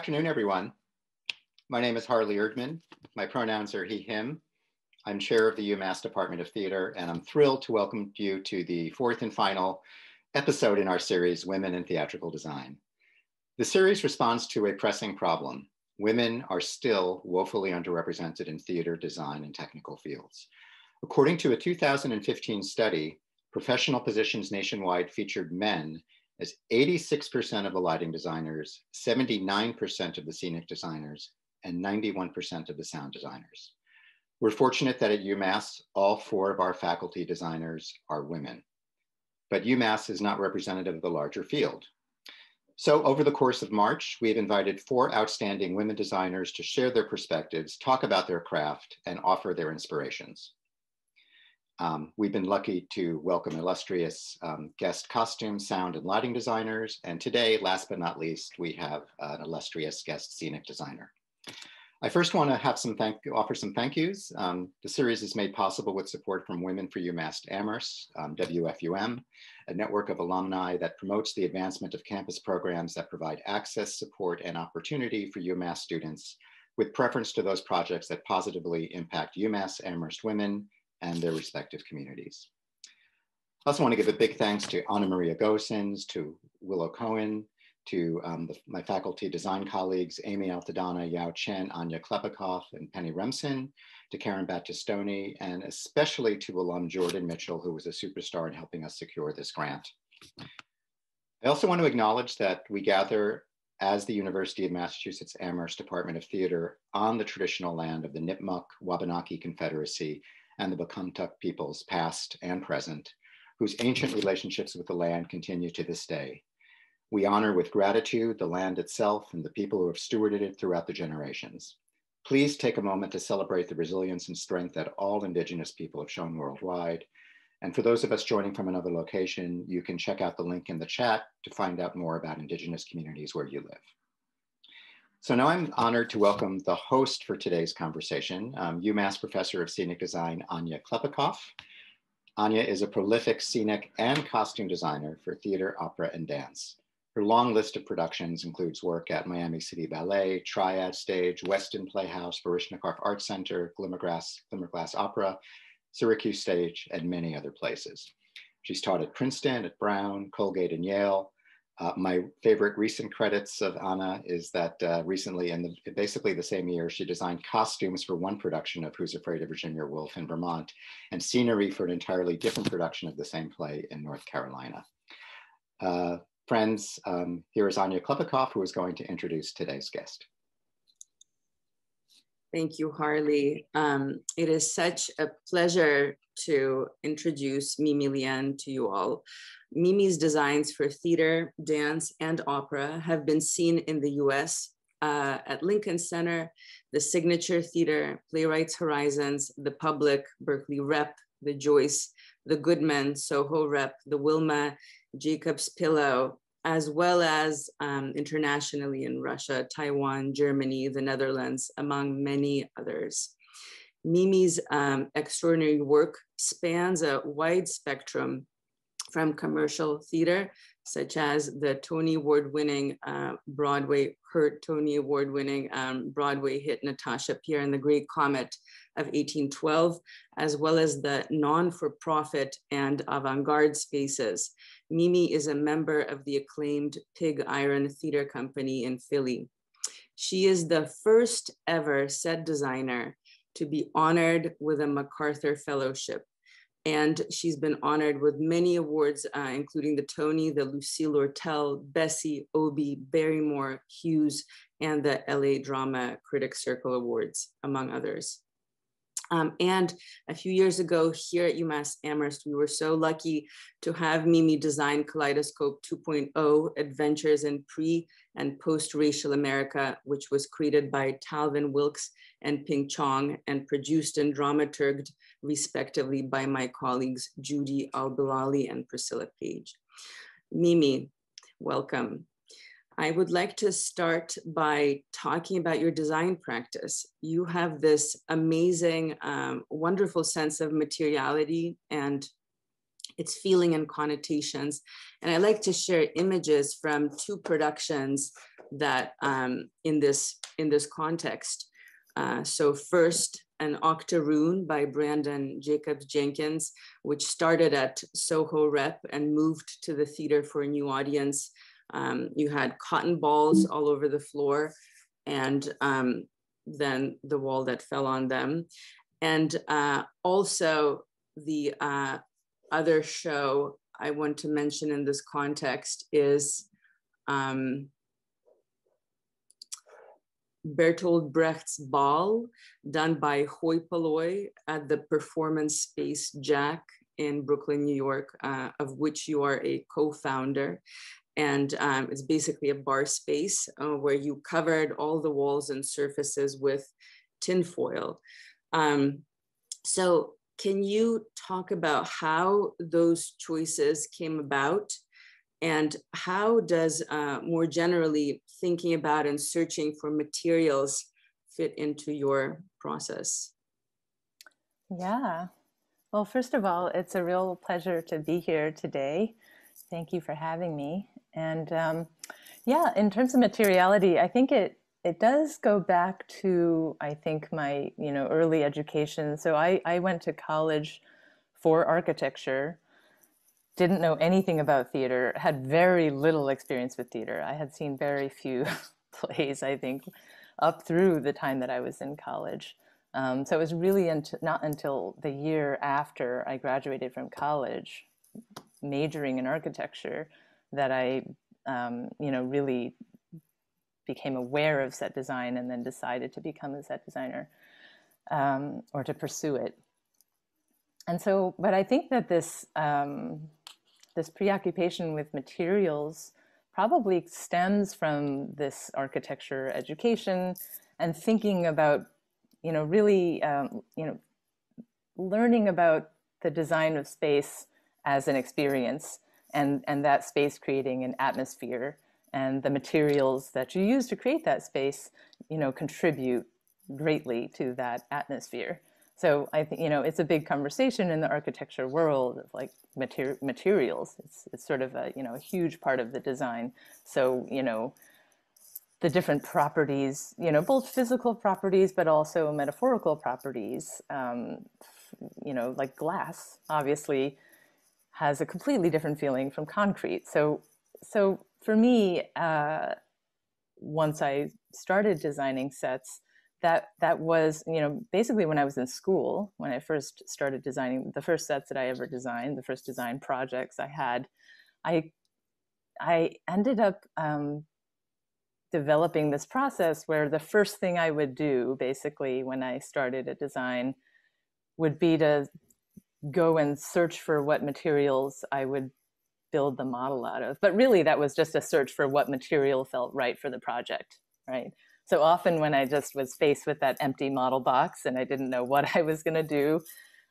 Afternoon, everyone. My name is Harley Erdman. My pronouns are he, him. I'm chair of the UMass Department of Theater, and I'm thrilled to welcome you to the fourth and final episode in our series, Women in Theatrical Design. The series responds to a pressing problem. Women are still woefully underrepresented in theater, design, and technical fields. According to a 2015 study, professional positions nationwide featured men as 86% of the lighting designers, 79% of the scenic designers, and 91% of the sound designers. We're fortunate that at UMass, all four of our faculty designers are women. But UMass is not representative of the larger field. So over the course of March, we've invited four outstanding women designers to share their perspectives, talk about their craft, and offer their inspirations. Um, we've been lucky to welcome illustrious um, guest costume, sound, and lighting designers. And today, last but not least, we have an illustrious guest scenic designer. I first want to have some thank offer some thank yous. Um, the series is made possible with support from Women for UMass Amherst, um, WFUM, a network of alumni that promotes the advancement of campus programs that provide access, support, and opportunity for UMass students with preference to those projects that positively impact UMass Amherst women and their respective communities. I also want to give a big thanks to Anna Maria Gosens, to Willow Cohen, to um, the, my faculty design colleagues, Amy Altadonna, Yao Chen, Anya Klepikov, and Penny Remsen, to Karen Battistoni, and especially to alum Jordan Mitchell, who was a superstar in helping us secure this grant. I also want to acknowledge that we gather as the University of Massachusetts Amherst Department of Theater on the traditional land of the Nipmuc Wabanaki Confederacy and the Pocumtuck peoples, past and present, whose ancient relationships with the land continue to this day. We honor with gratitude the land itself and the people who have stewarded it throughout the generations. Please take a moment to celebrate the resilience and strength that all Indigenous people have shown worldwide. And for those of us joining from another location, you can check out the link in the chat to find out more about Indigenous communities where you live. So now I'm honored to welcome the host for today's conversation, um, UMass Professor of Scenic Design, Anya Klepikov. Anya is a prolific scenic and costume designer for theater, opera, and dance. Her long list of productions includes work at Miami City Ballet, Triad Stage, Weston Playhouse, Baryshnikov Art Center, Glimmerglass, Glimmerglass Opera, Syracuse Stage, and many other places. She's taught at Princeton, at Brown, Colgate, and Yale, uh, my favorite recent credits of Anna is that uh, recently, in the, basically the same year, she designed costumes for one production of Who's Afraid of Virginia Woolf in Vermont and scenery for an entirely different production of the same play in North Carolina. Uh, friends, um, here is Anya Klepikov, who is going to introduce today's guest. Thank you, Harley. Um, it is such a pleasure to introduce Mimi Lien to you all. Mimi's designs for theater, dance, and opera have been seen in the US uh, at Lincoln Center, the Signature Theater, Playwrights Horizons, the Public, Berkeley Rep, the Joyce, the Goodman, Soho Rep, the Wilma, Jacob's Pillow, as well as um, internationally in Russia, Taiwan, Germany, the Netherlands, among many others. Mimi's um, extraordinary work spans a wide spectrum from commercial theater, such as the Tony Award winning uh, Broadway, Tony Award winning um, Broadway hit Natasha Pierre and the Great Comet of 1812, as well as the non for profit and avant garde spaces. Mimi is a member of the acclaimed Pig Iron Theater Company in Philly. She is the first ever set designer to be honored with a MacArthur Fellowship and she's been honored with many awards, uh, including the Tony, the Lucille Lortel, Bessie, Obie, Barrymore, Hewes, and the LA Drama Critics Circle Awards, among others. Um, and a few years ago here at UMass Amherst, we were so lucky to have Mimi design Kaleidoscope 2.0 Adventures in Pre and Post-Racial America, which was created by Talvin Wilks and Ping Chong and produced and dramaturged respectively by my colleagues Judy Al-Bilali and Priscilla Page. Mimi, welcome. I would like to start by talking about your design practice. You have this amazing, um, wonderful sense of materiality and its feeling and connotations. And I like to share images from two productions that um, in this in this context. Uh, so first, an octoroon by Branden Jacobs-Jenkins, which started at Soho Rep and moved to the theater for a new audience. Um, you had cotton balls all over the floor and um, then the wall that fell on them. And uh, also the uh, other show I want to mention in this context is um, Bertolt Brecht's Baal, done by Hoi Polloi at the Performance Space Jack in Brooklyn, New York, uh, of which you are a co-founder. And um, it's basically a bar space uh, where you covered all the walls and surfaces with tinfoil. Um, so can you talk about how those choices came about and how does uh, more generally thinking about and searching for materials fit into your process? Yeah. Well, first of all, it's a real pleasure to be here today. Thank you for having me. And um, yeah, in terms of materiality, I think it it does go back to I think my you know early education. So I I went to college for architecture didn't know anything about theater, had very little experience with theater. I had seen very few plays, I think, up through the time that I was in college. Um, so it was really not until the year after I graduated from college, majoring in architecture, that I, um, you know, really became aware of set design and then decided to become a set designer um, or to pursue it. And so, but I think that this um, this preoccupation with materials probably stems from this architecture education and thinking about, you know, really, um, you know, learning about the design of space as an experience and, and that space creating an atmosphere and the materials that you use to create that space, you know, contribute greatly to that atmosphere. So I think, you know, it's a big conversation in the architecture world of like mater materials. It's, it's sort of a, you know, a huge part of the design. So, you know, the different properties, you know, both physical properties, but also metaphorical properties, um, you know, like glass obviously has a completely different feeling from concrete. So, so for me, uh, once I started designing sets, that that was you know basically when i was in school when i first started designing the first sets that i ever designed the first design projects i had i i ended up um, developing this process where the first thing i would do basically when i started a design would be to go and search for what materials i would build the model out of but really that was just a search for what material felt right for the project right so often when I just was faced with that empty model box and I didn't know what I was going to do,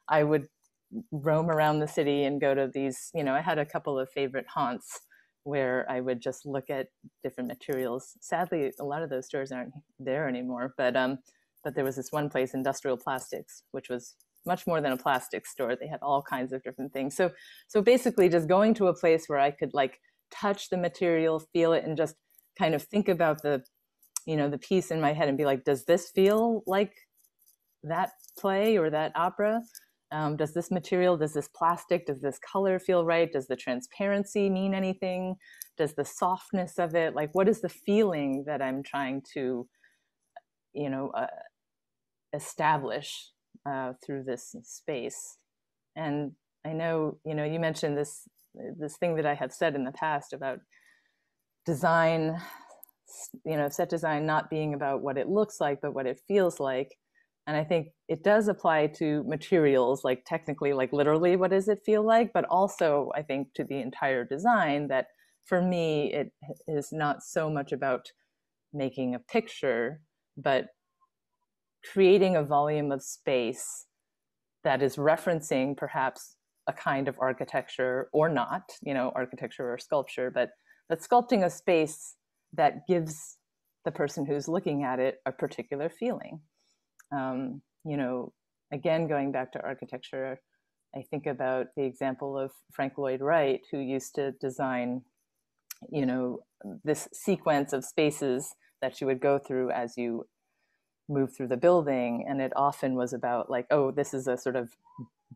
I would roam around the city and go to these, you know, I had a couple of favorite haunts where I would just look at different materials. Sadly, a lot of those stores aren't there anymore, but um, but there was this one place, Industrial Plastics, which was much more than a plastic store. They had all kinds of different things. So so basically, just going to a place where I could like touch the material, feel it, and just kind of think about the you know the piece in my head and be like does this feel like that play or that opera um, does this material does this plastic does this color feel right does the transparency mean anything does the softness of it like what is the feeling that i'm trying to you know uh, establish uh, through this space. And i know you know you mentioned this this thing that i have said in the past about design you know set design not being about what it looks like but what it feels like. And i think it does apply to materials like technically like literally what does it feel like? But also i think to the entire design that for me it is not so much about making a picture but creating a volume of space that is referencing perhaps a kind of architecture or not you know architecture or sculpture but but sculpting a space that gives the person who's looking at it a particular feeling. Um, you know, again, going back to architecture, I think about the example of Frank Lloyd Wright, who used to design you know, this sequence of spaces that you would go through as you move through the building. And it often was about like, oh, this is a sort of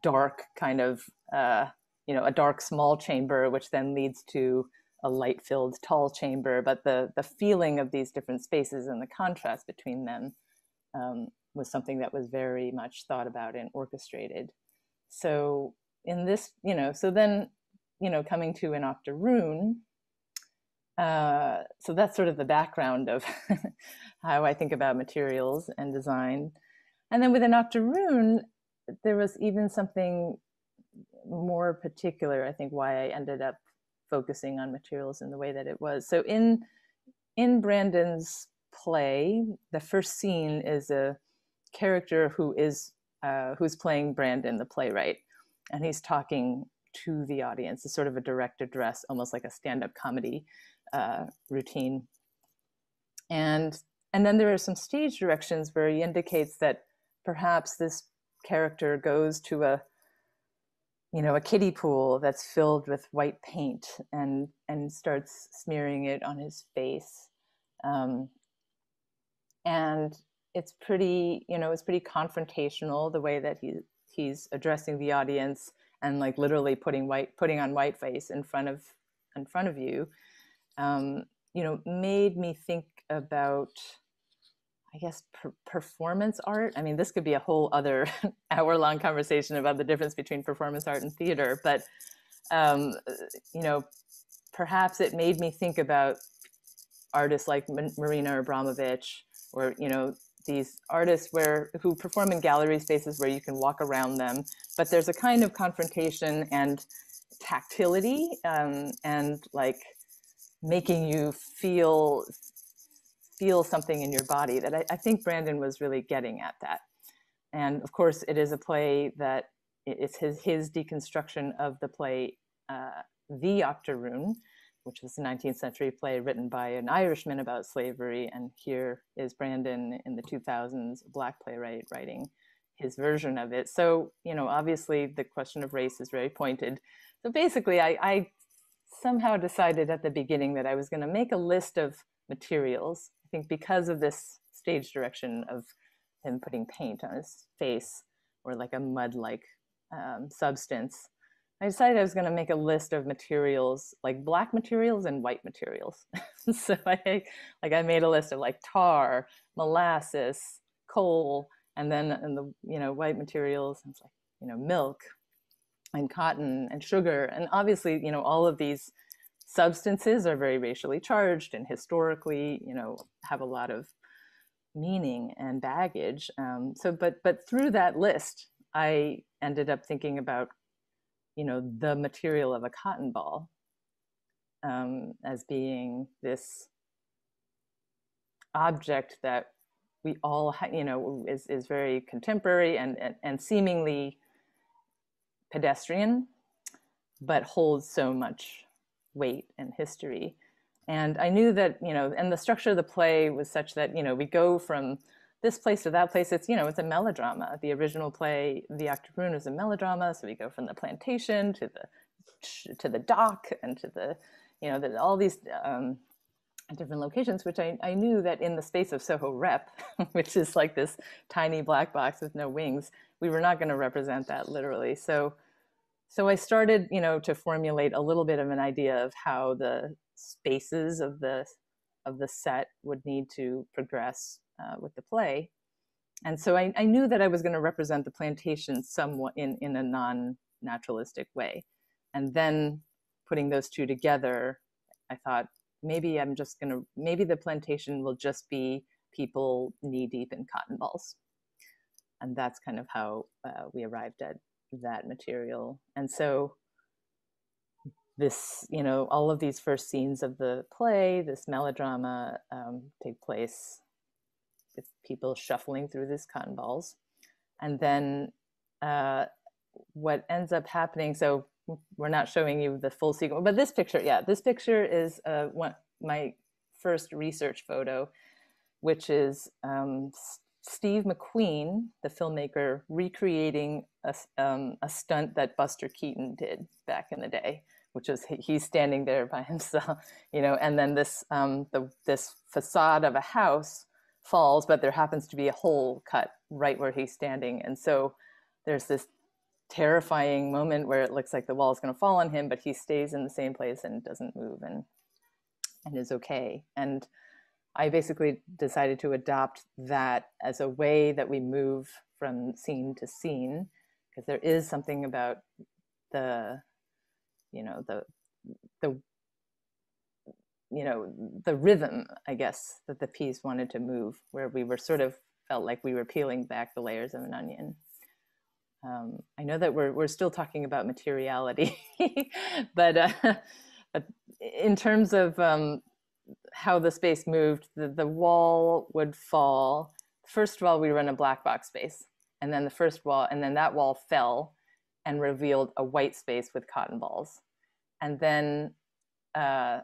dark kind of, uh, you know, a dark small chamber, which then leads to a light filled tall chamber. But the, the feeling of these different spaces and the contrast between them um, was something that was very much thought about and orchestrated. So in this, you know, so then, you know, coming to an octoroon, uh, so that's sort of the background of how I think about materials and design. And then with an octoroon, there was even something more particular, I think, why I ended up focusing on materials in the way that it was. So in in Branden's play, the first scene is a character who is uh, who's playing Branden, the playwright, and he's talking to the audience. It's sort of a direct address, almost like a stand-up comedy uh, routine. And and then there are some stage directions where he indicates that perhaps this character goes to a you know a kiddie pool that's filled with white paint and and starts smearing it on his face um, and it's pretty you know it's pretty confrontational the way that he he's addressing the audience and like literally putting white putting on white face in front of in front of you um, you know made me think about I guess per- performance art. I mean, this could be a whole other hour long conversation about the difference between performance art and theater, but um, you know, perhaps it made me think about artists like Marina Abramović, or you know, these artists where who perform in gallery spaces where you can walk around them, but there's a kind of confrontation and tactility um, and like making you feel feel something in your body that I, I, think Branden was really getting at that. And of course, it is a play that it's his, his deconstruction of the play uh, The Octoroon, which was a 19th century play written by an Irishman about slavery. And here is Branden in the 2000s, black playwright, writing his version of it. So, you know, obviously the question of race is very pointed. So basically, I, I somehow decided at the beginning that I was going to make a list of materials I think because of this stage direction of him putting paint on his face or like a mud like um, substance, I decided I was going to make a list of materials, like black materials and white materials. so I like I made a list of like tar, molasses, coal, and then in the you know white materials, And it's like you know milk and cotton and sugar, and obviously you know all of these substances are very racially charged and historically, you know, have a lot of meaning and baggage. Um, so, but but through that list, I ended up thinking about, you know, the material of a cotton ball um, as being this object that we all, ha- you know, is is very contemporary and, and and seemingly pedestrian, but holds so much weight and history. And I knew that, you know, and the structure of the play was such that, you know, we go from this place to that place. It's, you know, it's a melodrama. The original play, The Octoroon, is a melodrama. So we go from the plantation to the, to the dock and to the, you know, the, all these um, different locations, which I, I knew that in the space of Soho Rep, which is like this tiny black box with no wings, we were not going to represent that literally. So so I started, you know, to formulate a little bit of an idea of how the spaces of the of the set would need to progress uh, with the play. And so I, I knew that I was going to represent the plantation somewhat in, in a non-naturalistic way. And then putting those two together, I thought maybe I'm just going to, maybe the plantation will just be people knee deep in cotton balls. And that's kind of how uh, we arrived at that material. And so this, you know, all of these first scenes of the play, this melodrama um, take place with people shuffling through these cotton balls. And then uh, what ends up happening, so we're not showing you the full sequence, but this picture, yeah, this picture is uh, one, my first research photo, which is um, Steve McQueen, the filmmaker, recreating a, um, a stunt that Buster Keaton did back in the day, which is he's standing there by himself, you know, and then this um, the this facade of a house falls, but there happens to be a hole cut right where he's standing, and so there's this terrifying moment where it looks like the wall is going to fall on him, but he stays in the same place and doesn't move and and is okay. And I basically decided to adopt that as a way that we move from scene to scene, because there is something about the, you know, the the you know the rhythm i guess that the piece wanted to move where we were sort of felt like we were peeling back the layers of an onion um, I know that we're we're still talking about materiality, but uh, but in terms of um, how the space moved, the, the wall would fall. First of all, we run a black box space, and then the first wall, and then that wall fell and revealed a white space with cotton balls, and then uh,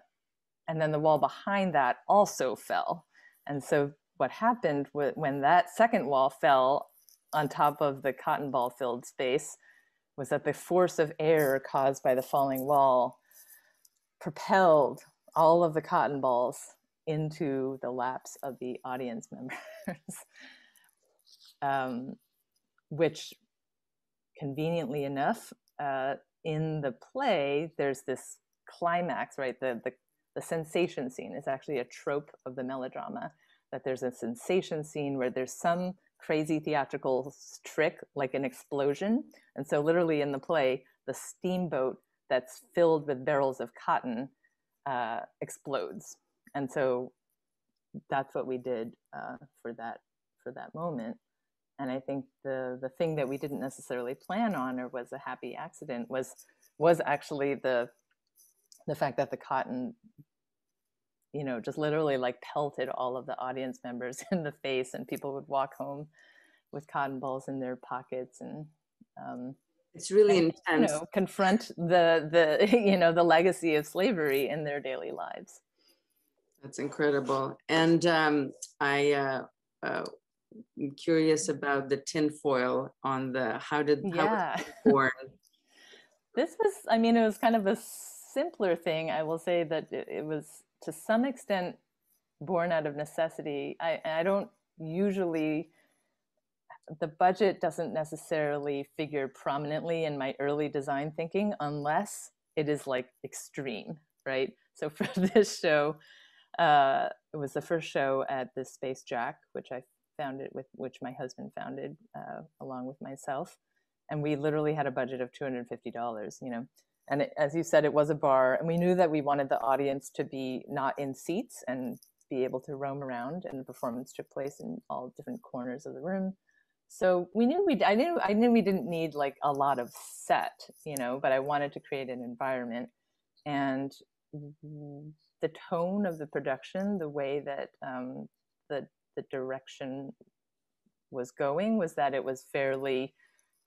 and then the wall behind that also fell, and so what happened when that second wall fell on top of the cotton ball filled space was that the force of air caused by the falling wall propelled all of the cotton balls into the laps of the audience members, um, which conveniently enough, uh, in the play, there's this climax, right? The, the, the sensation scene is actually a trope of the melodrama, that there's a sensation scene where there's some crazy theatrical trick like an explosion. And so, literally, in the play, the steamboat that's filled with barrels of cotton uh, explodes. And so, that's what we did uh, for that for that moment. And I think the the thing that we didn't necessarily plan on, or was a happy accident, was was actually the the fact that the cotton you know, just literally like pelted all of the audience members in the face, and people would walk home with cotton balls in their pockets and um, it's really and, intense. You know, confront the the you know the legacy of slavery in their daily lives. That's incredible, and um, I. Uh, uh, I'm curious about the tinfoil on the how did how yeah. born? this was, I mean, it was kind of a simpler thing. I will say that it, it was to some extent born out of necessity. I, I don't usually, the budget doesn't necessarily figure prominently in my early design thinking unless it is like extreme, right? So for this show, uh, it was the first show at the Space Jack, which I founded with, which my husband founded uh, along with myself. And we literally had a budget of $250, you know and it, as you said it was a bar and we knew that we wanted the audience to be not in seats and be able to roam around and the performance took place in all different corners of the room. So we knew we i knew i knew we didn't need like a lot of set you know but i wanted to create an environment. And the tone of the production the way that um, the the direction was going was that it was fairly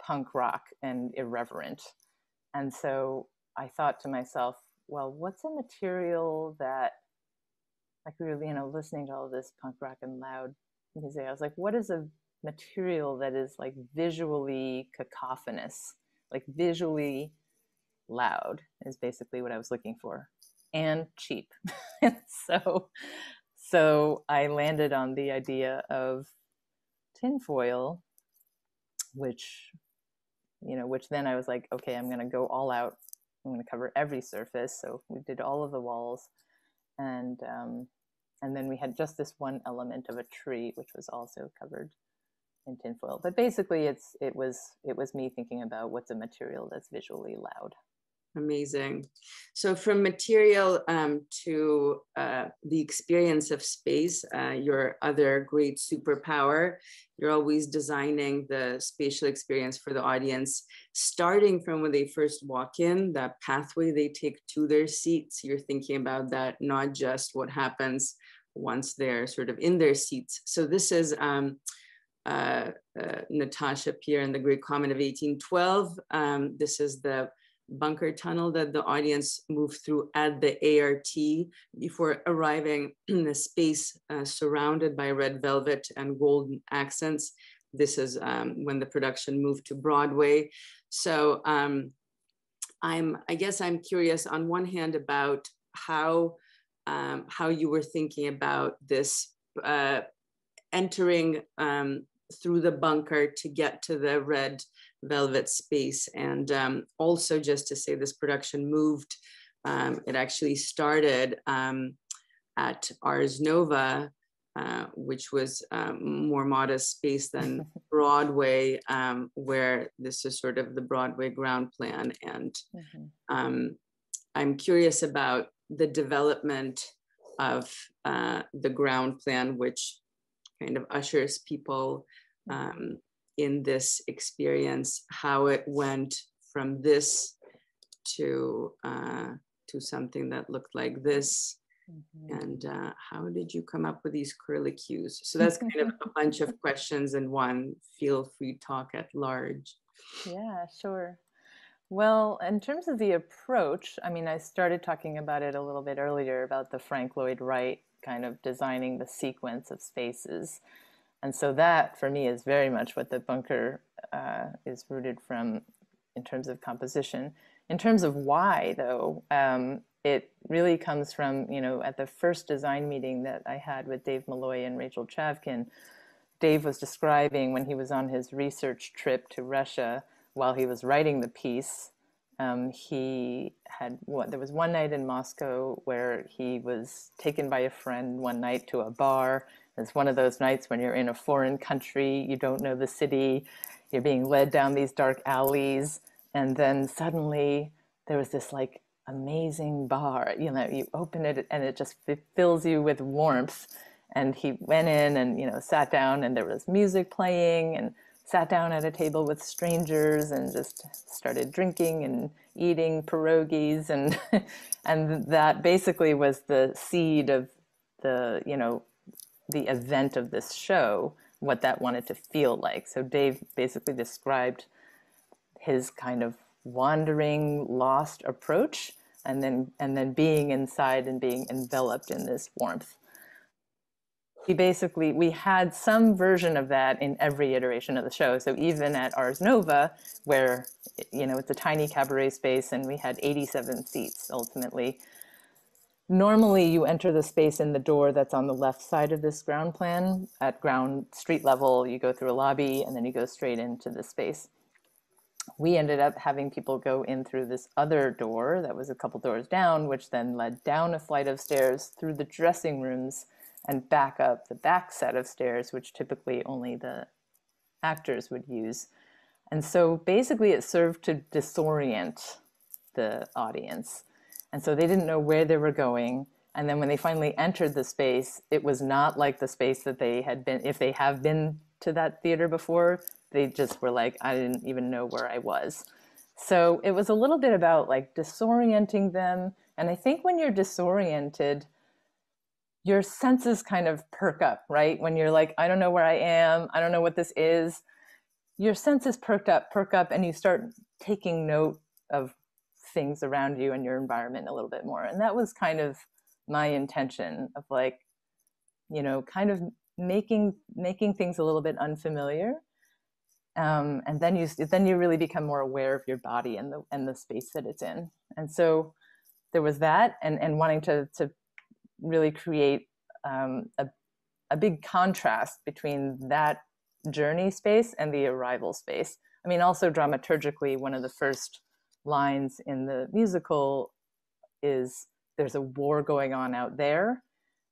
punk rock and irreverent. And so I thought to myself, well, what's a material that, like we were, you know, listening to all this punk rock and loud music. I was like, what is a material that is like visually cacophonous, like visually loud is basically what I was looking for, and cheap. so, so I landed on the idea of tinfoil, which you know, which then I was like, okay, I'm going to go all out. I'm going to cover every surface. So we did all of the walls, and um, and then we had just this one element of a tree, which was also covered in tinfoil. But basically, it's it was it was me thinking about what's a material that's visually loud. Amazing. So, from material um, to uh, the experience of space, uh, your other great superpower, you're always designing the spatial experience for the audience, starting from when they first walk in, that pathway they take to their seats. You're thinking about that, not just what happens once they're sort of in their seats. So, this is. Um, uh, uh Natasha Pierre in the Great Comet of 1812. Um, this is the bunker tunnel that the audience moved through at the ART before arriving in a space uh, surrounded by red velvet and golden accents. This is um, when the production moved to Broadway. So um, I'm, I guess I'm curious on one hand about how, um, how you were thinking about this uh, entering um, through the bunker to get to the red velvet space. And um, also just to say this production moved, um, it actually started um, at Ars Nova, uh, which was um, more modest space than Broadway, um, where this is sort of the Broadway ground plan. And mm-hmm. Um, I'm curious about the development of uh, the ground plan, which kind of ushers people um, in this experience, how it went from this to uh, to something that looked like this. Mm-hmm. And uh, how did you come up with these curlicues? So that's kind of a bunch of questions in one. Feel free to talk at large. Yeah, sure. Well, in terms of the approach, I mean, I started talking about it a little bit earlier about the Frank Lloyd Wright kind of designing the sequence of spaces. And so that for me is very much what the bunker uh, is rooted from in terms of composition. In terms of why, though, um, it really comes from, you know, at the first design meeting that I had with Dave Malloy and Rachel Chavkin, Dave was describing when he was on his research trip to Russia while he was writing the piece. Um, he had what there was one night in Moscow where he was taken by a friend one night to a bar it's one of those nights when you're in a foreign country, you don't know the city, you're being led down these dark alleys, and then suddenly there was this like amazing bar. You know, you open it and it just fills you with warmth. And he went in and you know sat down, and there was music playing, and sat down at a table with strangers and just started drinking and eating pierogies and and that basically was the seed of the you know the event of this show, what that wanted to feel like. So Dave basically described his kind of wandering, lost approach, and then and then being inside and being enveloped in this warmth. He basically we had some version of that in every iteration of the show. So even at Ars Nova, where you know it's a tiny cabaret space, and we had 87 seats ultimately Normally, you enter the space in the door that's on the left side of this ground plan. At ground street level, you go through a lobby and then you go straight into the space. We ended up having people go in through this other door that was a couple doors down, which then led down a flight of stairs through the dressing rooms and back up the back set of stairs, which typically only the actors would use. And so basically, it served to disorient the audience and so they didn't know where they were going. And then when they finally entered the space, it was not like the space that they had been, if they have been to that theater before, they just were like, I didn't even know where I was. So it was a little bit about like disorienting them. And I think when you're disoriented, your senses kind of perk up, right? When you're like, I don't know where I am, I don't know what this is. Your senses perk up, perk up, and you start taking note of things around you and your environment a little bit more. And that was kind of my intention of like, you know, kind of making making things a little bit unfamiliar. Um, and then you then you really become more aware of your body and the and the space that it's in. And so there was that, and and wanting to to really create um, a a big contrast between that journey space and the arrival space. I mean, also dramaturgically, one of the first lines in the musical is there's a war going on out there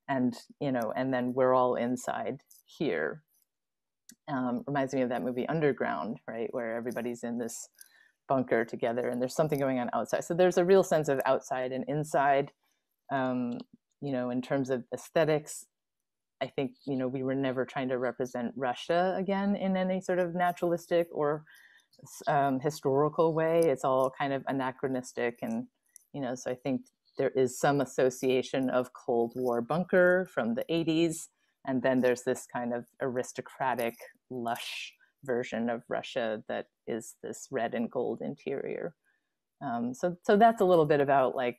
and you know and then we're all inside here um, reminds me of that movie underground right where everybody's in this bunker together and there's something going on outside so there's a real sense of outside and inside um, you know in terms of aesthetics i think you know we were never trying to represent russia again in any sort of naturalistic or um, historical way. It's all kind of anachronistic, and you know, so I think there is some association of Cold War bunker from the 80s, and then there's this kind of aristocratic, lush version of Russia that is this red and gold interior. Um, so so that's a little bit about like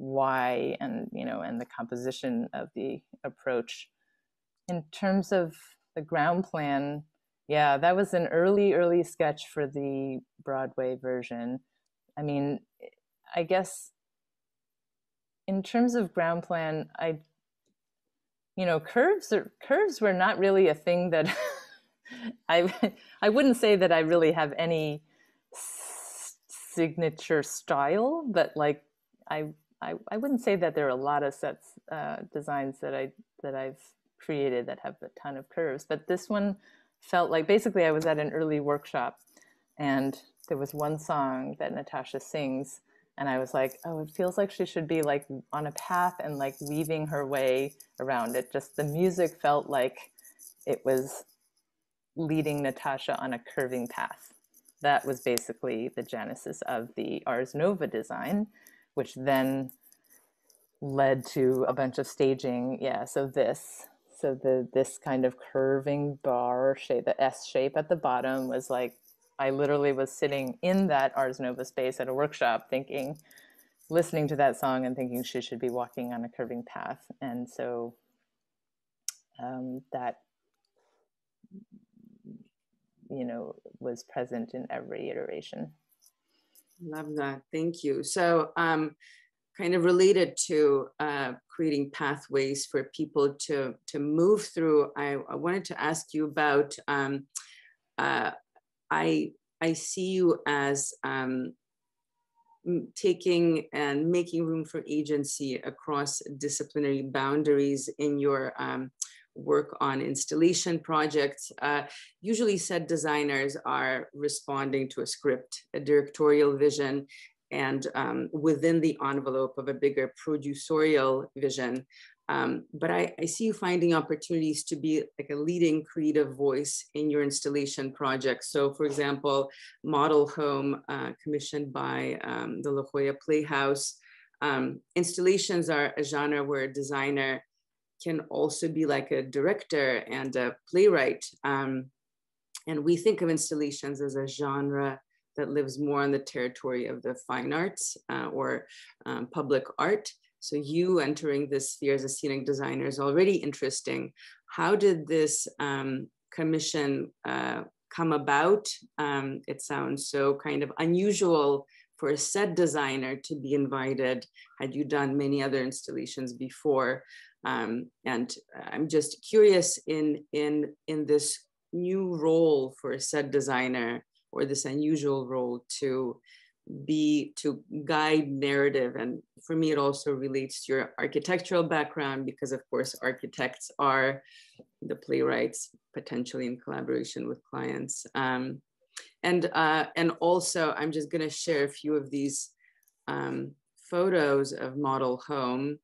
why and you know and the composition of the approach. In terms of the ground plan, yeah, that was an early early sketch for the Broadway version. I mean, I guess in terms of ground plan, I you know curves are, curves were not really a thing that I I wouldn't say that I really have any signature style, but like I, I I wouldn't say that there are a lot of sets uh, designs that I that I've created that have a ton of curves. But this one felt like basically I was at an early workshop, and there was one song that Natasha sings, and I was like, oh, it feels like she should be like on a path and like weaving her way around it. Just the music felt like it was leading Natasha on a curving path that was basically the genesis of the Ars Nova design, which then led to a bunch of staging. Yeah, so this, so the this kind of curving bar shape, the S shape at the bottom was like I literally was sitting in that Ars Nova space at a workshop thinking, listening to that song and thinking she should be walking on a curving path. And so um, that you know was present in every iteration love that. Thank you. So um, kind of related to uh, creating pathways for people to to move through i, I wanted to ask you about um, uh, i i see you as um, taking and making room for agency across disciplinary boundaries in your um, work on installation projects. Uh, usually set designers are responding to a script, a directorial vision, and um, within the envelope of a bigger producerial vision. Um, but I, I, see you finding opportunities to be like a leading creative voice in your installation projects. So for example, Model Home uh, commissioned by um, the La Jolla Playhouse. Um, installations are a genre where a designer can also be like a director and a playwright. Um, and we think of installations as a genre that lives more on the territory of the fine arts uh, or um, public art. So you entering this sphere as a scenic designer is already interesting. How did this um, commission uh, come about? Um, it sounds so kind of unusual for a set designer to be invited. Had you done many other installations before? Um, and I'm just curious in, in, in this new role for a set designer or this unusual role to be to guide narrative. And for me it also relates to your architectural background because of course architects are the playwrights potentially in collaboration with clients. Um, and uh, and also i'm just going to share a few of these um, photos of model home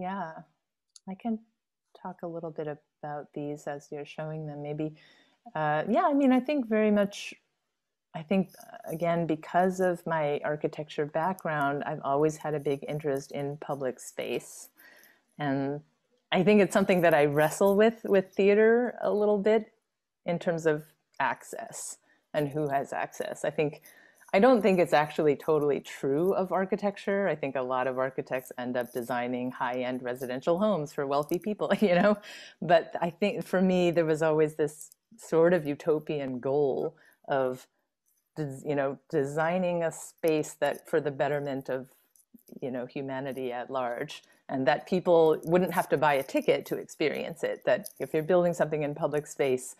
Yeah, I can talk a little bit about these as you're showing them. Maybe, uh, yeah, I mean, I think very much, I think, uh, again, because of my architecture background, I've always had a big interest in public space. And I think it's something that I wrestle with with theater a little bit in terms of access and who has access. I think I don't think it's actually totally true of architecture. I think a lot of architects end up designing high-end residential homes for wealthy people, you know. But I think for me, there was always this sort of utopian goal of, you know, designing a space that for the betterment of, you know, humanity at large, and that people wouldn't have to buy a ticket to experience it. That if you're building something in public space,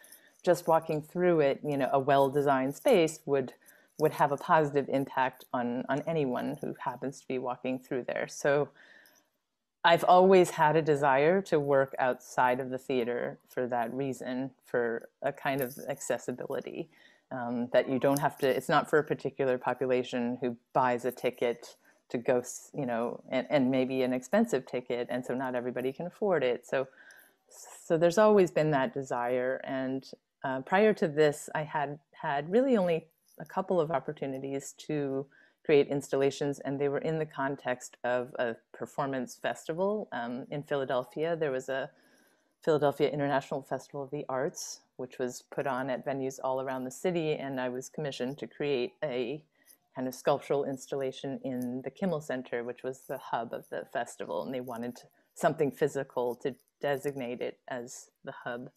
just walking through it, you know, a well-designed space would would have a positive impact on on anyone who happens to be walking through there. So I've always had a desire to work outside of the theater for that reason, for a kind of accessibility um, that you don't have to. It's not for a particular population who buys a ticket to go, you know, and, and maybe an expensive ticket, and so not everybody can afford it. So, so there's always been that desire. And uh, prior to this, I had had really only a couple of opportunities to create installations, and they were in the context of a performance festival um, in Philadelphia. There was a Philadelphia International Festival of the Arts which was put on at venues all around the city. And I was commissioned to create a kind of sculptural installation in the Kimmel Center, which was the hub of the festival. And they wanted something physical to designate it as the hub.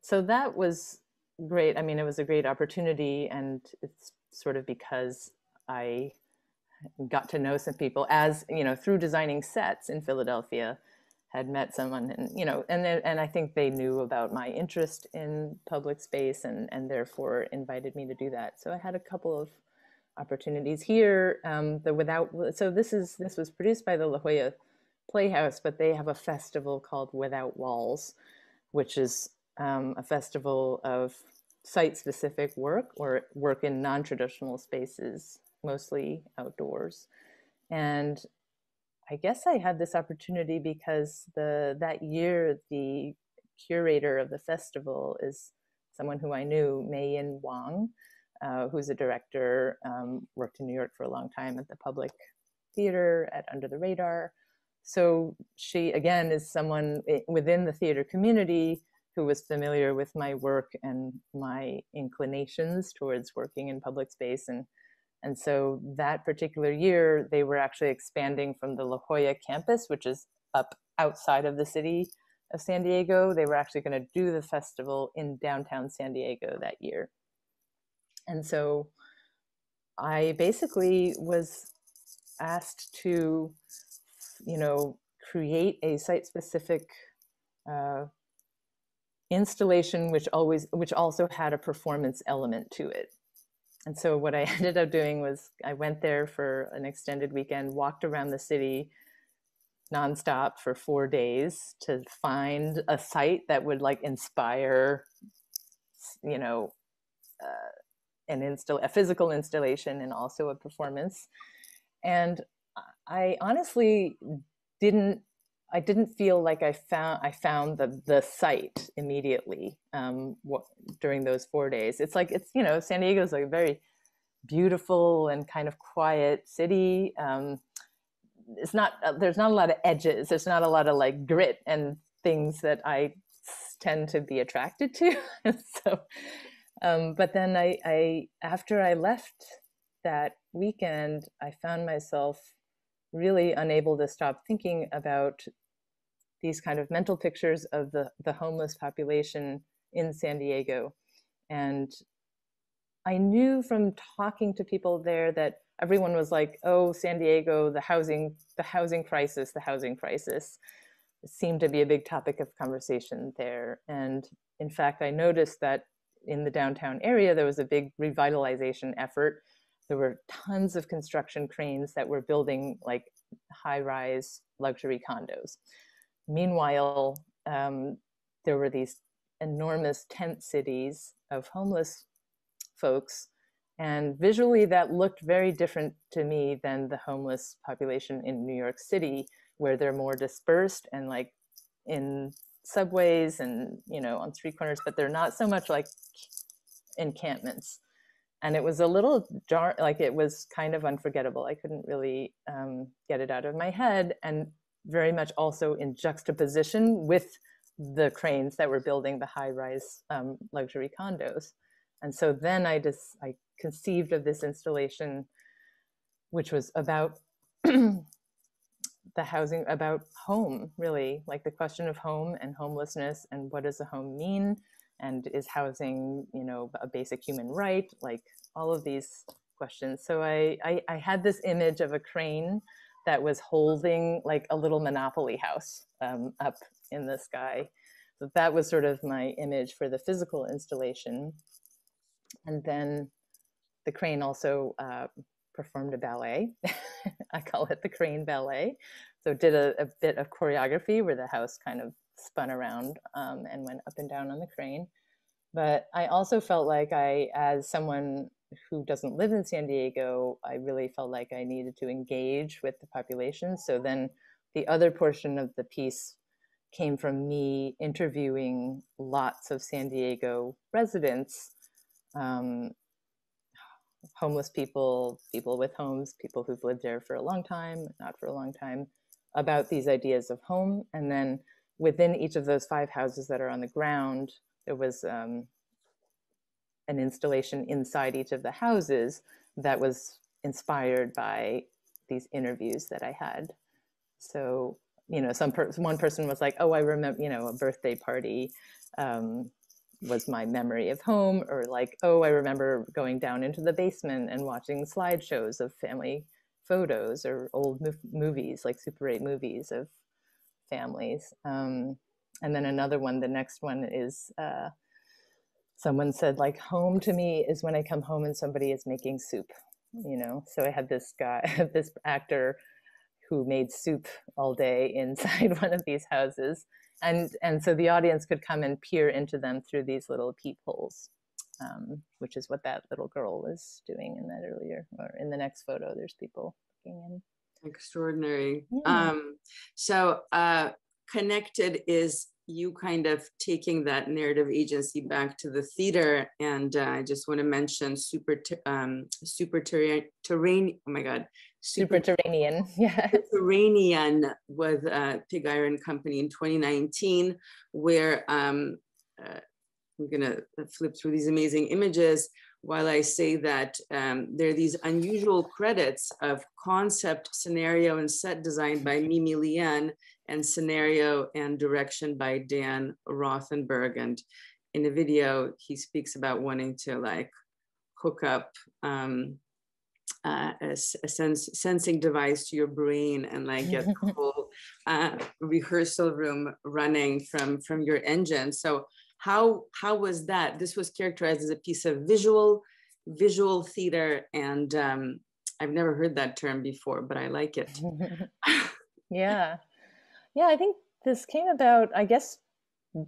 So that was great. I mean, it was a great opportunity. And it's sort of because I got to know some people as, you know, through designing sets in Philadelphia had met someone and you know and and I think they knew about my interest in public space and and therefore invited me to do that. So I had a couple of opportunities here. Um, the without so this is this was produced by the La Jolla Playhouse, but they have a festival called Without Walls, which is um, a festival of site-specific work or work in non-traditional spaces, mostly outdoors. And I guess I had this opportunity because the that year the curator of the festival is someone who I knew, Meiyin Wang, uh, who's a director, um, worked in New York for a long time at the Public Theater at Under the Radar. So she again is someone within the theater community who was familiar with my work and my inclinations towards working in public space and and so that particular year, they were actually expanding from the La Jolla campus, which is up outside of the city of San Diego. They were actually going to do the festival in downtown San Diego that year. And so I basically was asked to, you know, create a site specific uh, installation which always which also had a performance element to it and so what I ended up doing was I went there for an extended weekend, walked around the city nonstop for four days to find a site that would like inspire, you know, uh, an install a physical installation and also a performance. And I honestly didn't I didn't feel like I found I found the the site immediately um, what, during those four days. It's like it's you know San Diego is like a very beautiful and kind of quiet city. Um, it's not uh, there's not a lot of edges. There's not a lot of like grit and things that I tend to be attracted to. so, um, but then I, I after I left that weekend, I found myself really unable to stop thinking about these kind of mental pictures of the, the homeless population in San Diego. And I knew from talking to people there that everyone was like, oh, San Diego, the housing, the housing crisis, the housing crisis it seemed to be a big topic of conversation there. And in fact, I noticed that in the downtown area, there was a big revitalization effort there were tons of construction cranes that were building like high rise luxury condos. Meanwhile, um, there were these enormous tent cities of homeless folks. And visually, that looked very different to me than the homeless population in New York City, where they're more dispersed and like in subways and you know on street corners, but they're not so much like encampments and it was a little jar like it was kind of unforgettable. I couldn't really um, get it out of my head and very much also in juxtaposition with the cranes that were building the high-rise um, luxury condos. And so then i just i conceived of this installation which was about the housing about home really like the question of home and homelessness and what does a home mean and is housing you know a basic human right like all of these questions. So I, I, I had this image of a crane that was holding like a little monopoly house um, up in the sky. So that was sort of my image for the physical installation. And then the crane also uh, performed a ballet. I call it the crane ballet. So did a, a bit of choreography where the house kind of spun around um, and went up and down on the crane. But I also felt like I, as someone who doesn't live in San Diego, I really felt like I needed to engage with the population. So then the other portion of the piece came from me interviewing lots of San Diego residents, um, homeless people, people with homes, people who've lived there for a long time, not for a long time, about these ideas of home. And then within each of those five houses that are on the ground, there was um, an installation inside each of the houses that was inspired by these interviews that I had. So, you know, some per- one person was like, "Oh, I remember, you know, a birthday party um, was my memory of home," or like, "Oh, I remember going down into the basement and watching slideshows of family photos or old movies, like Super 8 movies of families." Um, and then another one, the next one is. Uh, someone said like home to me is when i come home and somebody is making soup you know so i had this guy this actor who made soup all day inside one of these houses and and so the audience could come and peer into them through these little peepholes um, which is what that little girl was doing in that earlier or in the next photo there's people looking in extraordinary yeah. um, so uh, connected is you kind of taking that narrative agency back to the theater. And uh, I just want to mention super, um, super terrain, oh my God. Super yeah. Terranean with uh, Pig Iron Company in 2019, where um, uh, I'm gonna flip through these amazing images while I say that um, there are these unusual credits of concept, scenario, and set design by Mimi Lien and scenario and direction by Dan Rothenberg. And in the video, he speaks about wanting to like hook up um, uh, a, a sense, sensing device to your brain and like get the whole uh, rehearsal room running from from your engine. So how how was that? This was characterized as a piece of visual visual theater, and um, I've never heard that term before, but I like it. yeah, yeah, I think this came about, I guess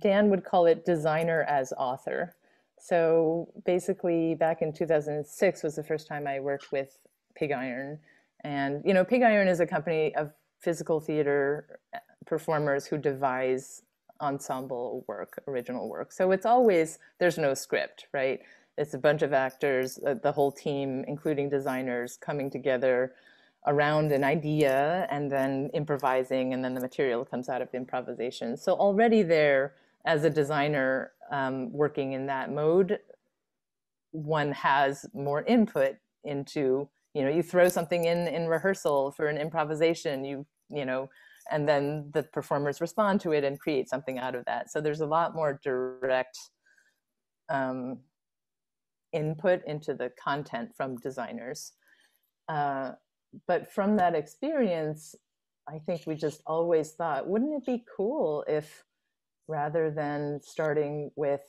Dan would call it designer as author. So basically, back in 2006 was the first time I worked with Pig Iron. And, you know, Pig Iron is a company of physical theater performers who devise ensemble work, original work. So it's always, there's no script, right? It's a bunch of actors, uh, the whole team, including designers, coming together around an idea and then improvising and then the material comes out of improvisation so already there as a designer um, working in that mode one has more input into you know you throw something in in rehearsal for an improvisation you you know and then the performers respond to it and create something out of that. So there's a lot more direct um, input into the content from designers. Uh, but from that experience, I think we just always thought, wouldn't it be cool if rather than starting with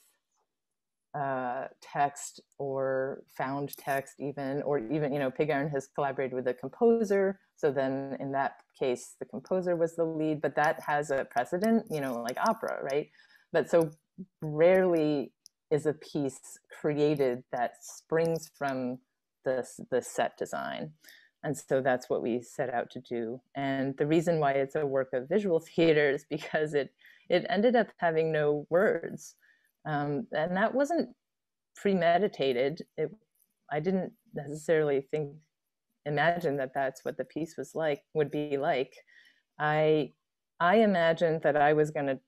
uh, text or found text even, or even, you know, Pig Iron has collaborated with a composer. So then in that case, the composer was the lead, but that has a precedent, you know, like opera, right? But so rarely is a piece created that springs from the, the set design. And so that's what we set out to do. And the reason why it's a work of visual theater is because it it ended up having no words, um, and that wasn't premeditated. It, I didn't necessarily think imagine that that's what the piece was like would be like. I I imagined that I was going to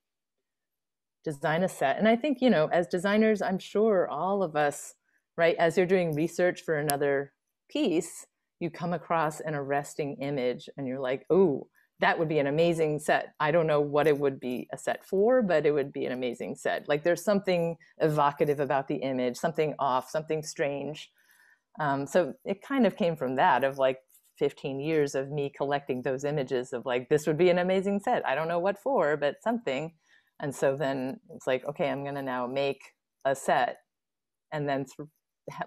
design a set, and I think you know, as designers, I'm sure all of us, right, as you're doing research for another piece you come across an arresting image and you're like, oh, that would be an amazing set. I don't know what it would be a set for, but it would be an amazing set. Like there's something evocative about the image, something off, something strange. Um, so it kind of came from that of like 15 years of me collecting those images of like, this would be an amazing set. I don't know what for, but something. And so then it's like, okay, I'm going to now make a set and then th-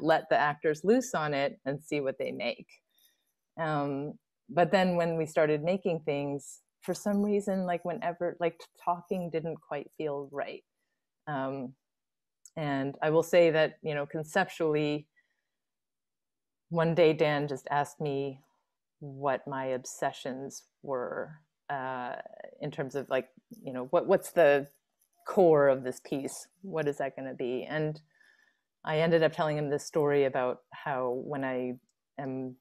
let the actors loose on it and see what they make. Um, but then when we started making things, for some reason, like whenever, like talking didn't quite feel right. Um, and I will say that, you know, conceptually, one day Dan just asked me what my obsessions were uh, in terms of like, you know, what what's the core of this piece? What is that going to be? And I ended up telling him this story about how when I am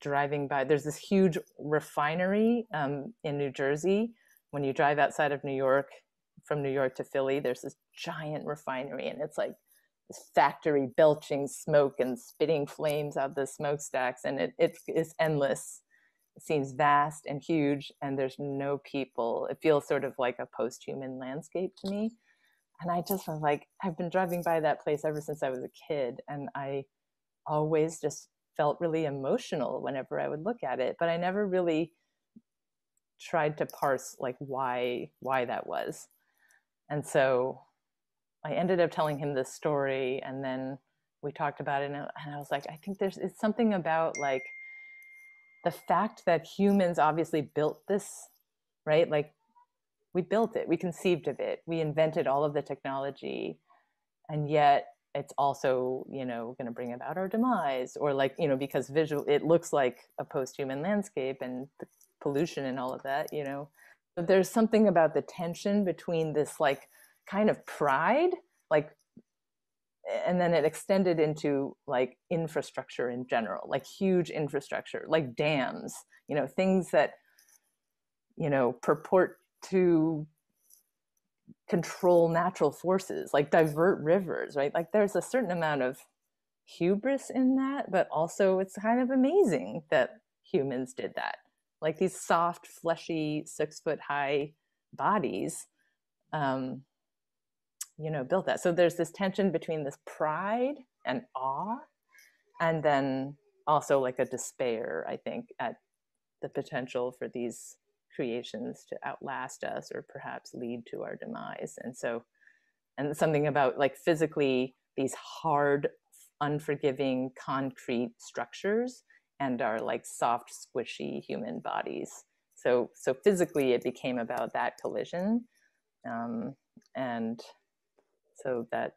driving by. There's this huge refinery um, in New Jersey. When you drive outside of New York, from New York to Philly, there's this giant refinery, and it's like this factory belching smoke and spitting flames out of the smokestacks, and it, it is endless. It seems vast and huge, and there's no people. It feels sort of like a post-human landscape to me. And I just was like, I've been driving by that place ever since I was a kid, and I always just felt really emotional whenever I would look at it, but I never really tried to parse like why why that was. And so I ended up telling him this story and then we talked about it and I was like, I think there's it's something about like the fact that humans obviously built this, right? Like we built it, we conceived of it, we invented all of the technology, and yet it's also, you know, going to bring about our demise or like, you know, because visual it looks like a post-human landscape and pollution and all of that, you know. But there's something about the tension between this like kind of pride, like, and then it extended into like infrastructure in general, like huge infrastructure, like dams, you know, things that, you know, purport to control natural forces, like divert rivers, right? Like there's a certain amount of hubris in that, but also it's kind of amazing that humans did that. Like these soft, fleshy, six foot high bodies um, you know, built that. So there's this tension between this pride and awe, and then also like a despair, I think, at the potential for these creations to outlast us or perhaps lead to our demise. And so, and something about like physically these hard, unforgiving, concrete structures and our like soft, squishy human bodies. So, so physically, it became about that collision. Um, and so that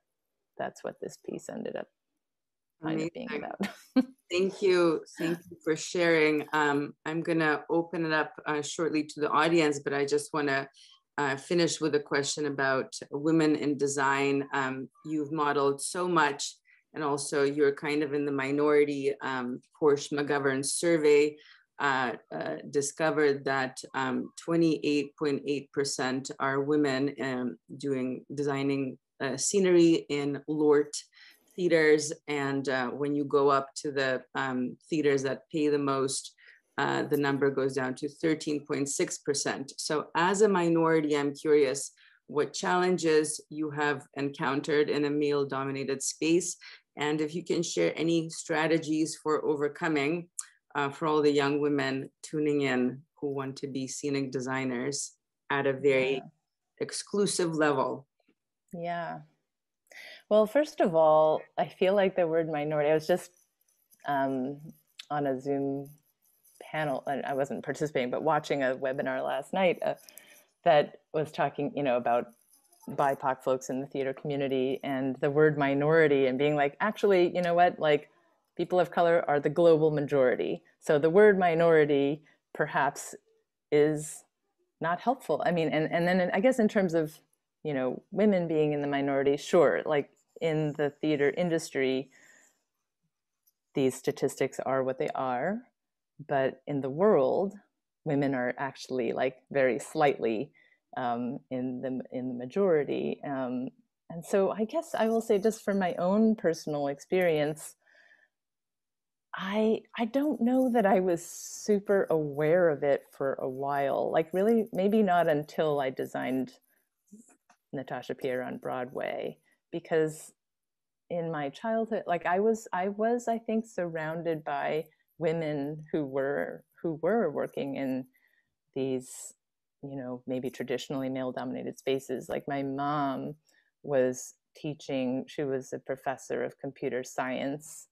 that's what this piece ended up kind Amazing. of being about. Thank you. Thank you for sharing. Um, I'm going to open it up uh, shortly to the audience, but I just want to uh, finish with a question about women in design. Um, you've modeled so much, and also you're kind of in the minority. Um, Porsche McGovern survey uh, uh, discovered that 28.8% um, are women um, doing designing uh, scenery in LORT theaters. And uh, when you go up to the um, theaters that pay the most, uh, the number goes down to 13.6%. So as a minority, I'm curious what challenges you have encountered in a male dominated space. And if you can share any strategies for overcoming uh, for all the young women tuning in who want to be scenic designers at a very yeah. exclusive level. Yeah. Well, first of all, I feel like the word minority, I was just um, on a Zoom panel, and I wasn't participating, but watching a webinar last night uh, that was talking, you know, about BIPOC folks in the theater community and the word minority and being like, actually, you know what, like people of color are the global majority. So the word minority perhaps is not helpful. I mean, and, and then I guess in terms of you know women being in the minority sure like in the theater industry these statistics are what they are. But in the world women are actually like very slightly um, in the in the majority. Um, and so i guess i will say just from my own personal experience i i don't know that i was super aware of it for a while. Like really maybe not until i designed Natasha Pierre on Broadway because in my childhood, like I was, I was, I think, surrounded by women who were who were working in these, you know, maybe traditionally male-dominated spaces. Like my mom was teaching; she was a professor of computer science,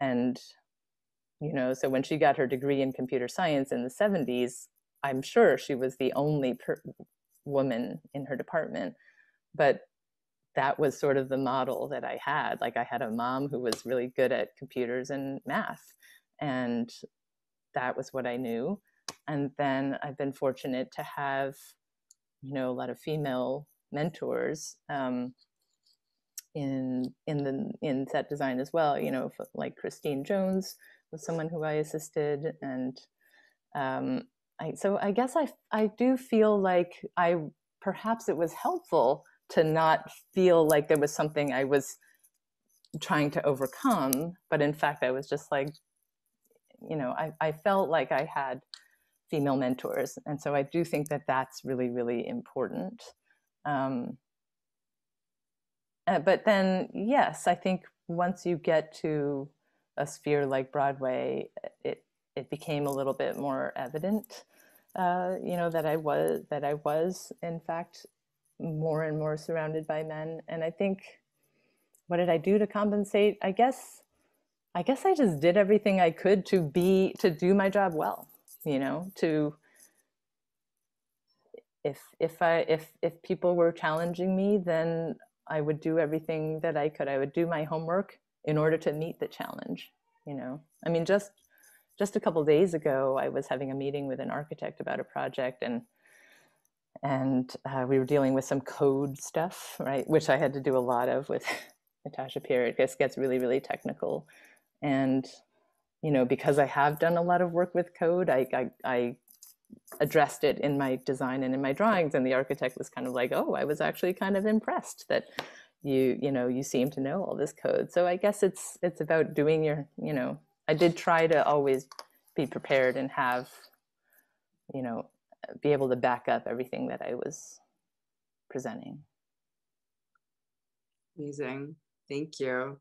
and you know, so when she got her degree in computer science in the 70s, I'm sure she was the only per- woman in her department but that was sort of the model that I had. Like I had a mom who was really good at computers and math, and that was what I knew. And then I've been fortunate to have, you know, a lot of female mentors um, in in the in set design as well. You know, like Christine Jones was someone who I assisted, and um, I, so I guess I I do feel like I perhaps it was helpful to not feel like there was something I was trying to overcome but in fact i was just like you know i, I felt like i had female mentors. And so i do think that that's really really important. Um, uh, but then yes i think once you get to a sphere like broadway it it became a little bit more evident uh, you know that i was that i was in fact more and more surrounded by men. And i think what did i do to compensate? I guess i guess i just did everything i could to be to do my job well you know to if if i if if people were challenging me then i would do everything that i could. I would do my homework in order to meet the challenge you know? I mean just just a couple days ago i was having a meeting with an architect about a project and and uh, we were dealing with some code stuff right which i had to do a lot of with natasha pierre it just gets really really technical. And you know because i have done a lot of work with code i i, I addressed it in my design and in my drawings and the architect was kind of like oh i was actually kind of impressed that you you know you seem to know all this code. So i guess it's it's about doing your you know i did try to always be prepared and have you know be able to back up everything that i was presenting amazing thank you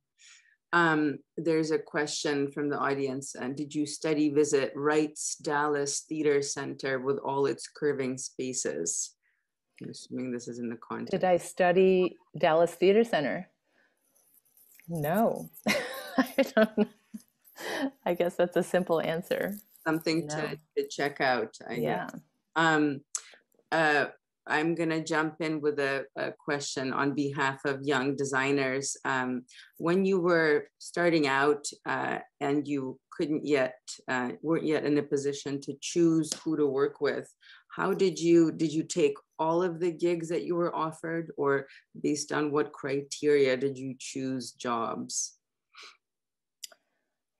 um, there's a question from the audience. And uh, did you study visit Wright's Dallas Theater Center with all its curving spaces? I'm assuming this is in the context. Did I study Dallas Theater Center? No. I don't know. I guess that's a simple answer. Something no. to, to check out. I yeah. Guess. Um, uh, I'm going to jump in with a, a, question on behalf of young designers. Um, when you were starting out uh, and you couldn't yet, uh, weren't yet in a position to choose who to work with, how did you, did you take all of the gigs that you were offered or based on what criteria did you choose jobs?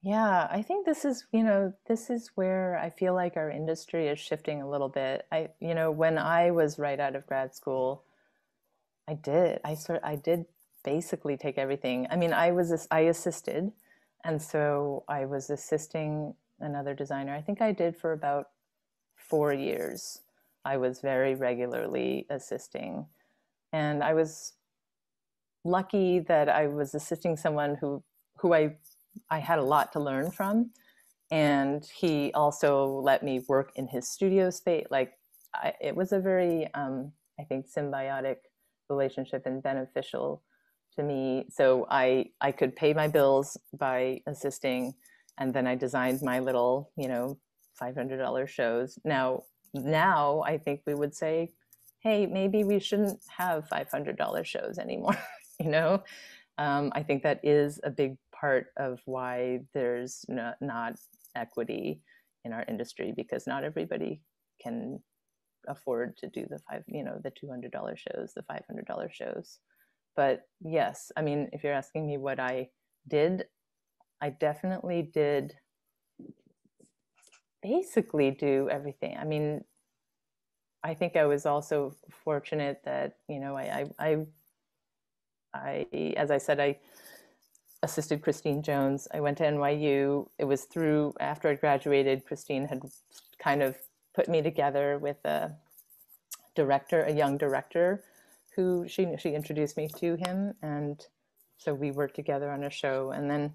Yeah, I think this is, you know, this is where I feel like our industry is shifting a little bit. I, you know, when I was right out of grad school, I did. I sort I did basically take everything. I mean, I was I assisted, and so I was assisting another designer. I think I did for about 4 years. I was very regularly assisting. And I was lucky that I was assisting someone who who I I had a lot to learn from. And he also let me work in his studio space. Like I, it was a very, um, I think, symbiotic relationship and beneficial to me. So I I could pay my bills by assisting, and then I designed my little, you know, five hundred dollar shows. Now now I think we would say, hey, maybe we shouldn't have five hundred dollar shows anymore. you know, um, I think that is a big part of why there's not, not equity in our industry because not everybody can afford to do the five, you know, the $200 shows, the $500 shows. But yes, I mean, if you're asking me what I did, I definitely did basically do everything. I mean, I think I was also fortunate that, you know, I, I, I, I as I said, I assisted Christine Jones. I went to NYU. It was through after I graduated, Christine had kind of put me together with a director, a young director, who she she introduced me to him, and so we worked together on a show. And then,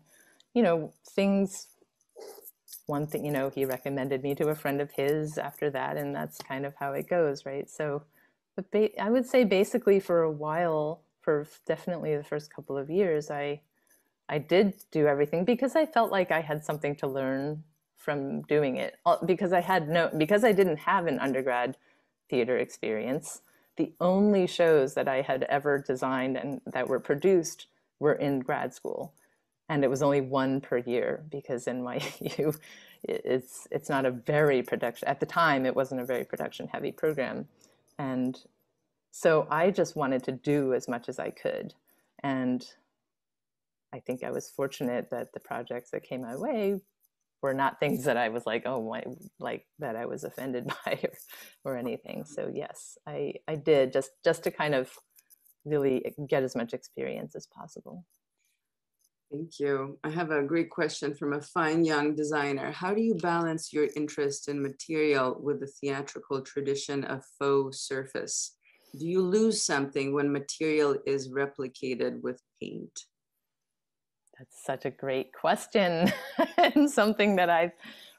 you know, things. One thing, you know, he recommended me to a friend of his after that, and that's kind of how it goes, right? So, but I would say basically for a while, for definitely the first couple of years, I I did do everything because I felt like I had something to learn from doing it. Uh, because I had no because I didn't have an undergrad theater experience. The only shows that I had ever designed and that were produced were in grad school, and it was only one per year because in NYU it's it's not a very production at the time it wasn't a very production heavy program, and so I just wanted to do as much as I could, and I think I was fortunate that the projects that came my way were not things that I was like, oh, my, like that I was offended by or, or anything. So yes, I, I did just, just to kind of really get as much experience as possible. Thank you. I have a great question from a fine young designer. How do you balance your interest in material with the theatrical tradition of faux surface? Do you lose something when material is replicated with paint? That's such a great question and something that I've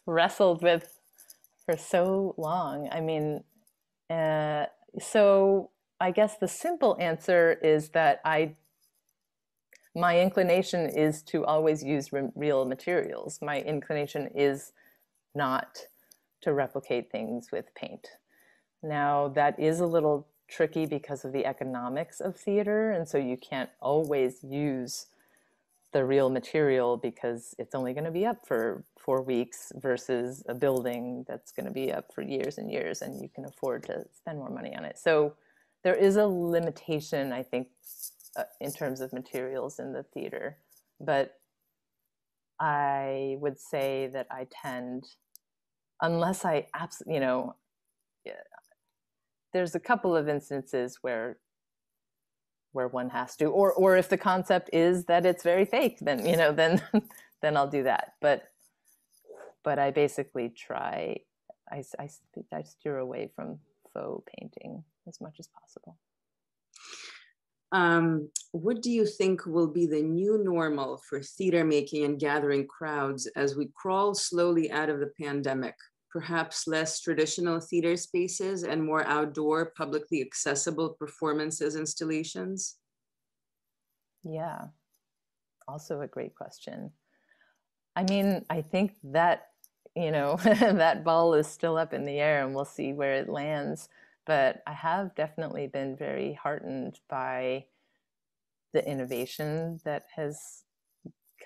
wrestled with for so long. I mean, uh, so I guess the simple answer is that I my inclination is to always use re- real materials. My inclination is not to replicate things with paint. Now, that is a little tricky because of the economics of theater, and so you can't always use the real material because it's only going to be up for four weeks versus a building that's going to be up for years and years, and you can afford to spend more money on it. So there is a limitation, I think, uh, in terms of materials in the theater, but I would say that I tend, unless I absolutely, you know, there's a couple of instances where where one has to or or if the concept is that it's very fake then you know then then I'll do that but but I basically try I, I, I steer away from faux painting as much as possible um, what do you think will be the new normal for theater making and gathering crowds as we crawl slowly out of the pandemic? Perhaps less traditional theater spaces and more outdoor, publicly accessible performances installations? Yeah, also a great question. I mean, I think that, you know, that ball is still up in the air and we'll see where it lands but I have definitely been very heartened by the innovation that has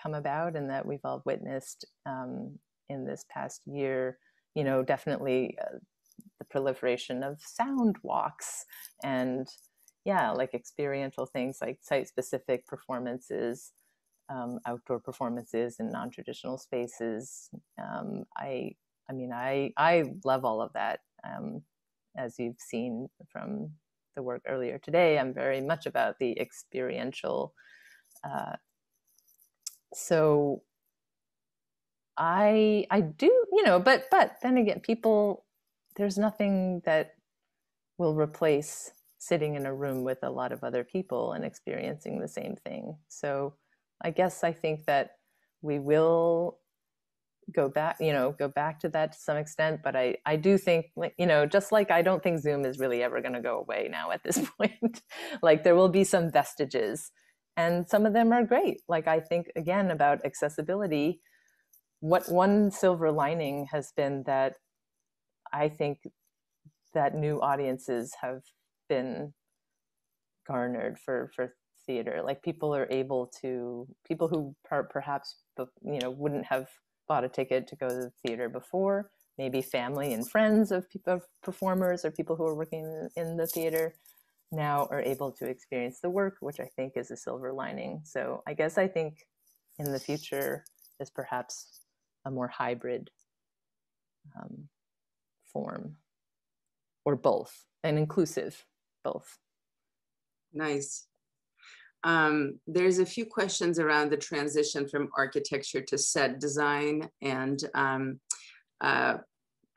come about and that we've all witnessed um, in this past year. You know, definitely uh, the proliferation of sound walks and yeah, like experiential things like site specific performances, um, outdoor performances in non traditional spaces. Um, I, I mean, I I love all of that. Um, as you've seen from the work earlier today, I'm very much about the experiential. Uh, so I I do you know, but but then again, people there's nothing that will replace sitting in a room with a lot of other people and experiencing the same thing. So I guess I think that we will go back you know go back to that to some extent but i i do think you know just like i don't think zoom is really ever going to go away now at this point like there will be some vestiges and some of them are great like i think again about accessibility what one silver lining has been that i think that new audiences have been garnered for for theater like people are able to people who per, perhaps you know wouldn't have bought a ticket to go to the theater before, maybe family and friends of, of performers or people who are working in the theater now are able to experience the work, which I think is a silver lining. So I guess I think in the future is perhaps a more hybrid um, form or both, and inclusive both. Nice. Um, there's a few questions around the transition from architecture to set design and um, uh,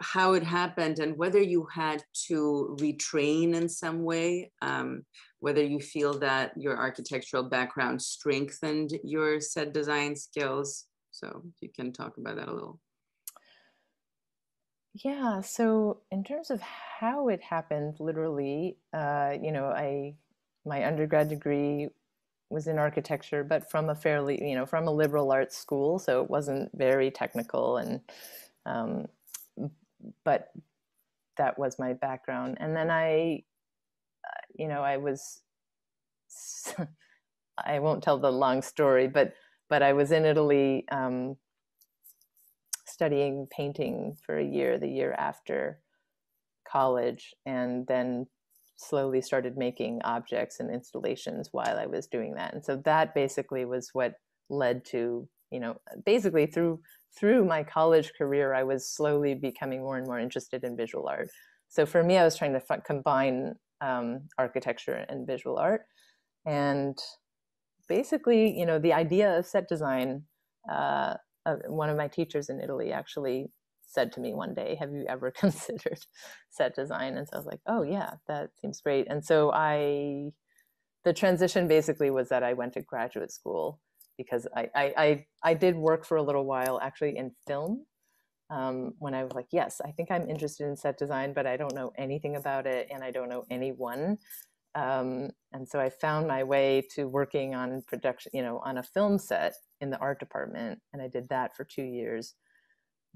how it happened and whether you had to retrain in some way, um, whether you feel that your architectural background strengthened your set design skills. So you can talk about that a little. Yeah, so in terms of how it happened, literally, uh, you know, I my undergrad degree was in architecture, but from a fairly, you know, from a liberal arts school, so it wasn't very technical, and um, but that was my background. And then I, uh, you know, I was, I won't tell the long story, but but I was in Italy um, studying painting for a year, the year after college, and then slowly started making objects and installations while I was doing that. And so that basically was what led to, you know, basically through through my college career, I was slowly becoming more and more interested in visual art. So for me, I was trying to f- combine um, architecture and visual art, and basically, you know, the idea of set design, uh, uh, one of my teachers in Italy actually said to me one day, Have you ever considered set design? And so I was like, Oh, yeah, that seems great. And so I, the transition basically was that I went to graduate school because I, I, I, I did work for a little while actually in film um, when I was like, yes, I think I'm interested in set design, but I don't know anything about it and I don't know anyone. Um, and so I found my way to working on production, you know, on a film set in the art department. And I did that for two years.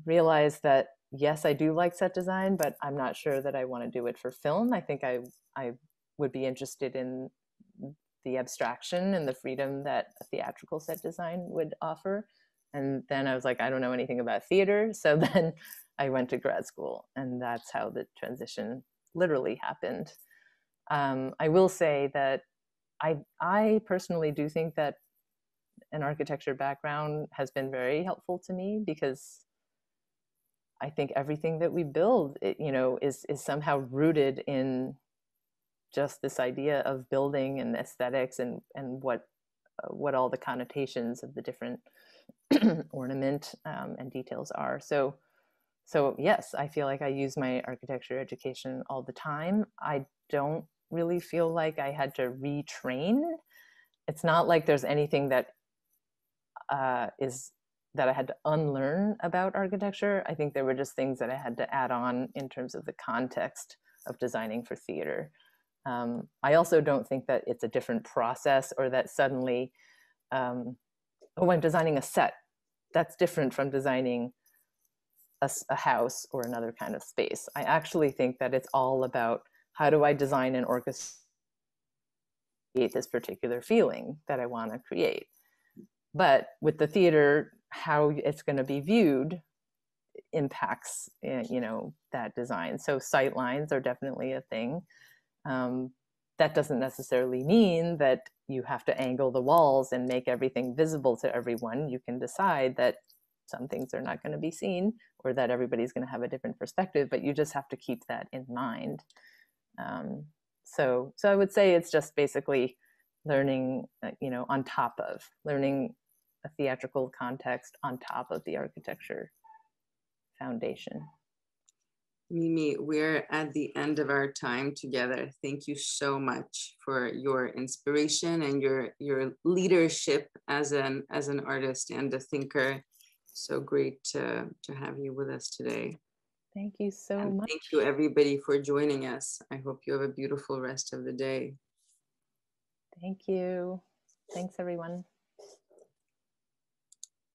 Realized that, yes, I do like set design, but I'm not sure that I want to do it for film. I think I, I would be interested in the abstraction and the freedom that theatrical set design would offer. And then I was like, I don't know anything about theater. So then I went to grad school, and that's how the transition literally happened. Um, I will say that I, I personally do think that an architecture background has been very helpful to me because I think everything that we build, it, you know, is is somehow rooted in just this idea of building and aesthetics and and what uh, what all the connotations of the different ornament um, and details are. So, so yes, I feel like I use my architecture education all the time. I don't really feel like I had to retrain. It's not like there's anything that uh, is that I had to unlearn about architecture. I think there were just things that I had to add on in terms of the context of designing for theater. Um, I also don't think that it's a different process or that suddenly um, when I'm designing a set, that's different from designing a, a, house or another kind of space. I actually think that it's all about how do I design and orchestrate this particular feeling that I want to create. But with the theater, how it's going to be viewed impacts, eh, you know, that design. So sight lines are definitely a thing. Um, that doesn't necessarily mean that you have to angle the walls and make everything visible to everyone. You can decide that some things are not going to be seen or that everybody's going to have a different perspective, but you just have to keep that in mind. Um, so, so I would say it's just basically learning, uh, you know, on top of learning a theatrical context on top of the architecture foundation. Mimi, we're at the end of our time together. Thank you so much for your inspiration and your your leadership as an as an artist and a thinker. So great to, to have you with us today. Thank you so and much. Thank you everybody for joining us. I hope you have a beautiful rest of the day. Thank you. Thanks everyone.